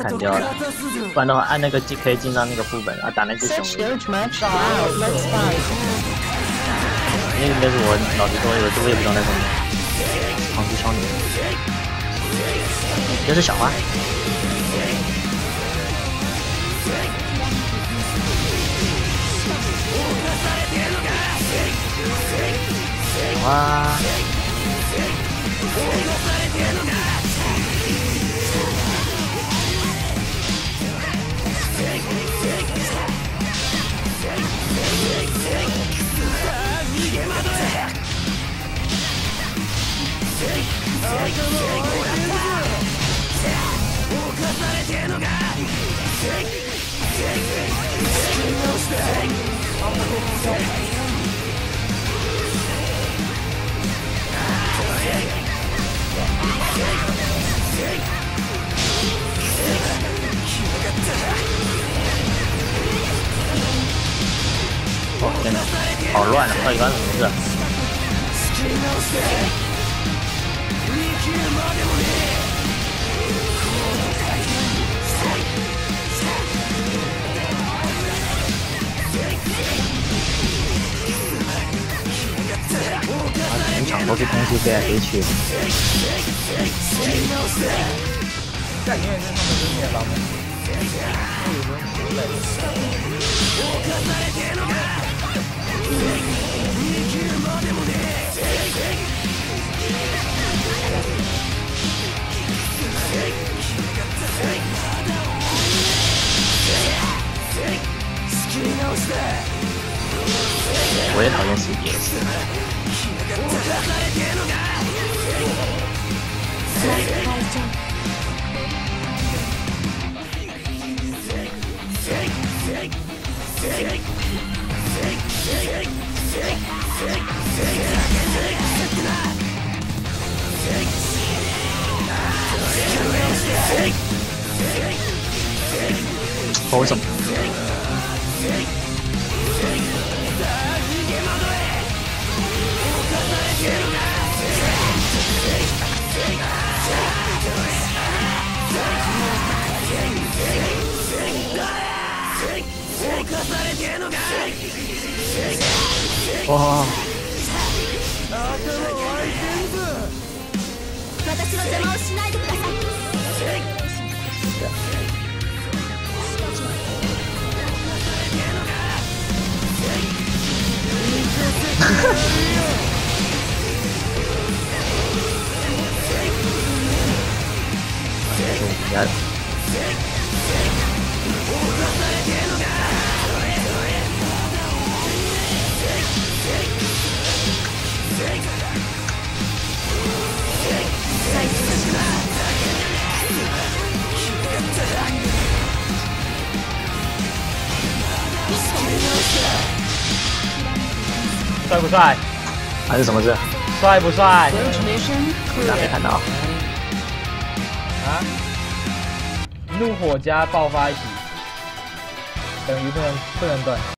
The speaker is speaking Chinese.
砍掉了，不然的话按那个 G 可以进到那个副本，然后打那只熊。因为应该是我老实说，有这个也不装在上面。长须少女，这是小花。哇！哦好乱啊！到底发生什么事？全场都是东西飞来飞去。在音乐厅他们真これ楽しいゲーム，私の邪魔をしないでください。帅不帅？还是什么字？帅不帅？哪没看到？啊！怒火加爆发一起，等于不能不能断。